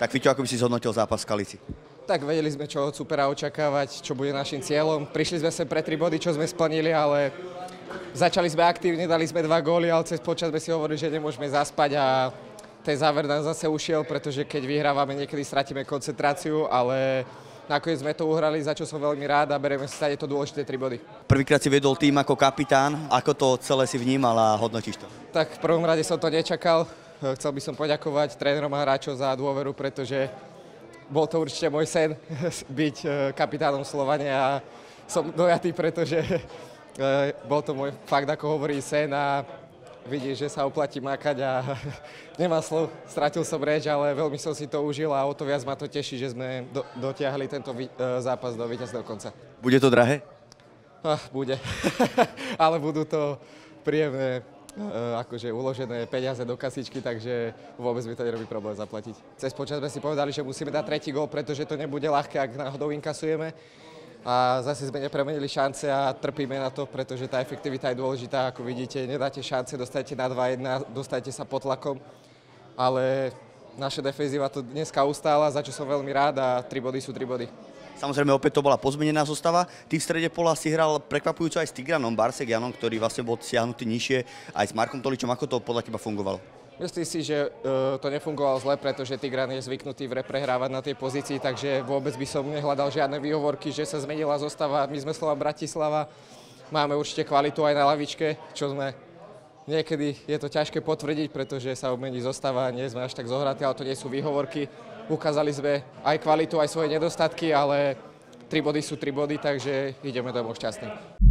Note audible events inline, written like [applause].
Tak Fiťo, ako by si zhodnotil zápas v Skalici? Tak vedeli sme, čo od supera očakávať, čo bude našim cieľom. Prišli sme sem pre tri body, čo sme splnili, ale začali sme aktívne, dali sme dva góly, ale cez počas sme si hovorili, že nemôžeme zaspať a ten záver nám zase ušiel, pretože keď vyhrávame, niekedy stratíme koncentráciu, ale nakoniec sme to uhrali, za čo som veľmi rád a bereme si stade to dôležité tri body. Prvýkrát si viedol tým ako kapitán. Ako to celé si vnímal a hodnotíš to? Tak v prvom rade som to nečakal. Chcel by som poďakovať trénerom a hráčom za dôveru, pretože bol to určite môj sen [laughs] byť e, kapitánom Slovania a som dojatý, pretože e, bol to môj fakt, ako hovorí, sen a vidíš, že sa oplatí makať a [laughs] nemá slov, stratil som reč, ale veľmi som si to užil a o to viac ma to teší, že sme do, dotiahli tento e, zápas do víťazného konca. Bude to drahé? Ah, bude, [laughs] ale budú to príjemné akože uložené peniaze do kasičky, takže vôbec mi to nerobí problém zaplatiť. Cez počas sme si povedali, že musíme dať tretí gol, pretože to nebude ľahké, ak náhodou inkasujeme. A zase sme nepremenili šance a trpíme na to, pretože tá efektivita je dôležitá. Ako vidíte, nedáte šance, dostajete na 2-1, dostajete sa pod tlakom. Ale naša defenzíva to dneska ustála, za čo som veľmi rád a 3 body sú 3 body. Samozrejme, opäť to bola pozmenená zostava. Ty v strede pola si hral prekvapujúco aj s Tigranom Barsegianom, ktorý vlastne bol siahnutý nižšie, aj s Markom Toličom. Ako to podľa teba fungovalo? Myslím si, že uh, to nefungovalo zle, pretože Tigran je zvyknutý v prehrávať na tej pozícii, takže vôbec by som nehľadal žiadne výhovorky, že sa zmenila zostava. My sme slova Bratislava, máme určite kvalitu aj na lavičke, čo sme niekedy je to ťažké potvrdiť, pretože sa obmení zostava, nie sme až tak zohratí, ale to nie sú výhovorky. Ukázali sme aj kvalitu, aj svoje nedostatky, ale tri body sú tri body, takže ideme domov šťastní.